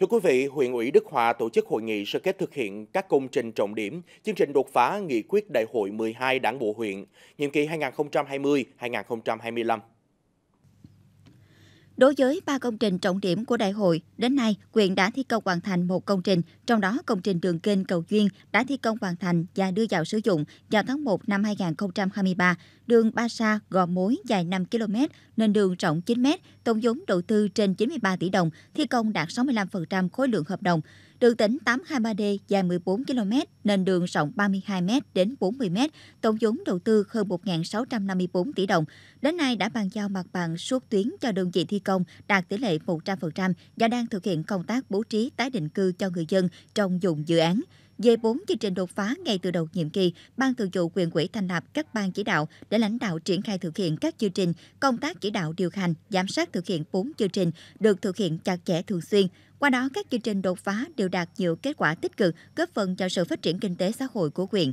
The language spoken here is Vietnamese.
Thưa quý vị, huyện ủy Đức Hòa tổ chức hội nghị sơ kết thực hiện các công trình trọng điểm, chương trình đột phá nghị quyết đại hội 12 đảng bộ huyện, nhiệm kỳ 2020-2025. Đối với ba công trình trọng điểm của đại hội, đến nay, huyện đã thi công hoàn thành một công trình, trong đó công trình đường kênh Cầu Duyên đã thi công hoàn thành và đưa vào sử dụng vào tháng 1 năm 2023. Đường Ba Sa Gò Mối dài 5 km, nền đường rộng 9 m, tổng vốn đầu tư trên 93 tỷ đồng, thi công đạt 65% khối lượng hợp đồng. Đường tỉnh 823D dài 14 km, nền đường rộng 32 m đến 40 m, tổng vốn đầu tư hơn 1.654 tỷ đồng. Đến nay đã bàn giao mặt bằng suốt tuyến cho đơn vị thi công đạt tỷ lệ 100% và đang thực hiện công tác bố trí tái định cư cho người dân trong vùng dự án. Về bốn chương trình đột phá ngay từ đầu nhiệm kỳ, Ban Thường vụ quyền quỹ thành lập các ban chỉ đạo để lãnh đạo triển khai thực hiện các chương trình, công tác chỉ đạo điều hành, giám sát thực hiện bốn chương trình được thực hiện chặt chẽ thường xuyên. Qua đó, các chương trình đột phá đều đạt nhiều kết quả tích cực, góp phần cho sự phát triển kinh tế xã hội của huyện.